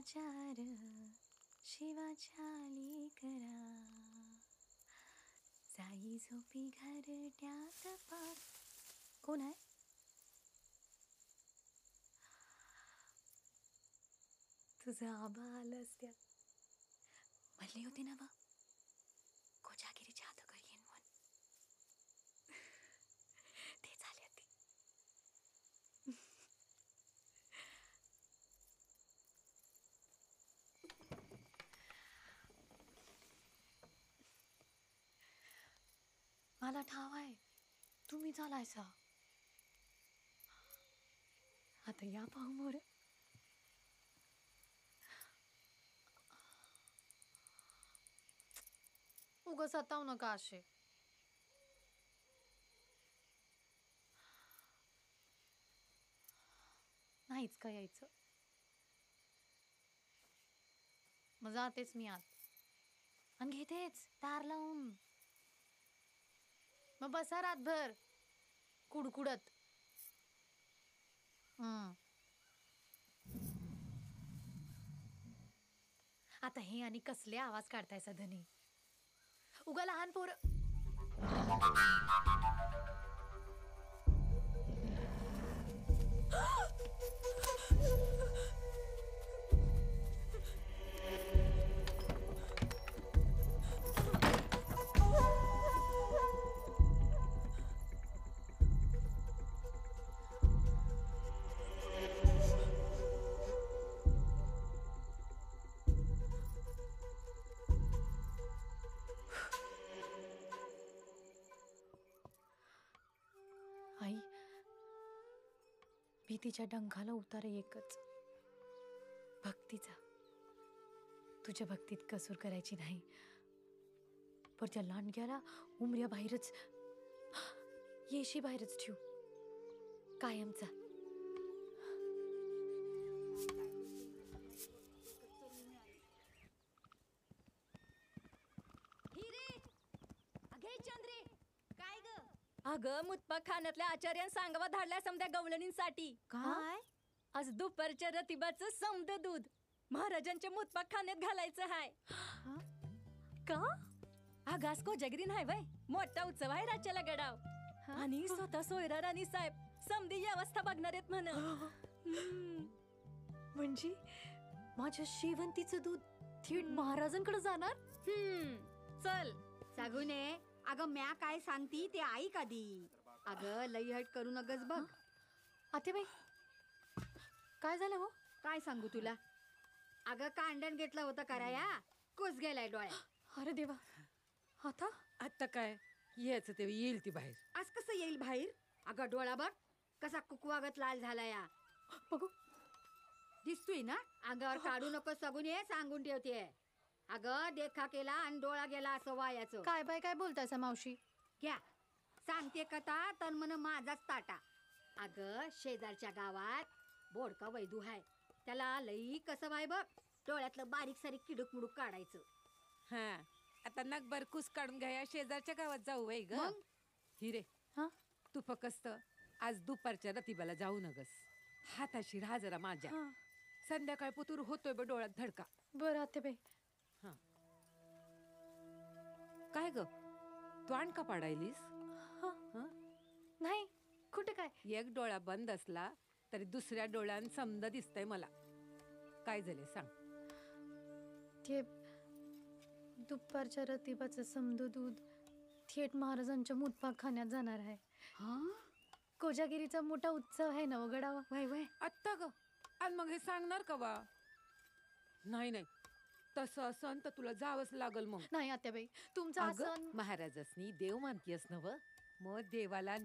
आचार शिवाचाली करा. जाई झोपी घरट्यात पार. कोण आहे? तुझं आबा आलंच त्या म्हणली होती ना बा कोजागिरीच्या हात येईन म्हणून ते झाले ती मला ठाव आहे. तुम्ही चालायचा. आता या पाहून. उग सताव नका असे. नाहीच का यायचं? मग जातेच मी आत. आणि घेतेच तार लावून. मग बसा रातभर. कुडकुडत. हम्म. आता हे आणि कसले आवाज काढताय धनी उगा लहान पोर. भीतीच्या डंखाला उतार एकच. भक्तीचा. तुझ्या भक्तीत कसूर करायची नाही. पण त्या लांडग्याला उमऱ्या बाहेरच येशी बाहेरच ठेवू. कायमचा. अगं मुतपाक खाण्यातल्या आचार्यान सांगावा धाडल्या समद्या गवळणींसाठी. काय? आज दुपारच्या रतिबाचं समद दूध. महाराजांच्या मुतपाक खाण्यात घालायचं हाय. का? अगं आज कोजागिरी नाही वय. मोठा उत्सव आहे राज्याला गडाव. आणि स्वतः सोयरा राणी साहेब समधी व्यवस्था बघणार आहेत म्हण. म्हणजे माझ्या शेवंतीचं दूध थेट महाराजांकडे जाणार? हम्म. चल. सगुने अगं म्या काय सांगती ते ऐक आधी. अगं लई हट करू नगस बघ. आतेबाई काय झालं हो? काय सांगू तुला? अगं कांडण घेतलं होतं कराया. कुस गेलाय डोळ्यात? अरे देवा. आता? आता काय? यायचं ते येईल ती बाहेर. आज कसं येईल बाहेर? अगं डोळा बघ. कसा कुकवागत लाल झाला या बघू. दिसतोय ना? अंगावर काढू नको सगून ये सांगून ठेवते अगं देखा केला आणि डोळा गेला असं वायाचं. काय बाय काय बोलतायसा मावशी? घ्या. सांगते कथा तन मन माझाच ताटा. अगं शेजारच्या गावात बोडका वैदू हाय. त्याला लई कसं बाय बघ डोळ्यातलं बारीक सारीक किडूक मुडूक काढायचं. हा आता नगभर कुस काढून घ्या शेजारच्या गावात जाऊ वय ग. मग? हिरे हा? तू फकस्त आज दुपारच्या रतिबाला जाऊ नगस. हाताशी राहा जरा माझ्या. हा. संध्याकाळ पुतूर होतोय बे डोळ्यात धडका. बरं हा काय ग? तू आणका पाडायलीस? हा. हं? नाही कुठे काय? एक डोळा बंद असला तरी दुसऱ्या डोळ्यान समद दिसतंय मला. काय झाले सांग. ते दुपारच्या रतिबाचं समदू दूध थेट महाराजांच्या मुतपाक खाण्यात जाणार आहे. हा? कोजागिरीचा मोठा उत्सव आहे ना वगडावा वय वय. आत्ता ग? आणि मग हे सांगणार का बा नाही नाही. तसं असन तर तुला जावंच लागल मग. नाही आत्याबाई तुमचा अगं महाराजासनी देव मानतीयस नव मग देवाला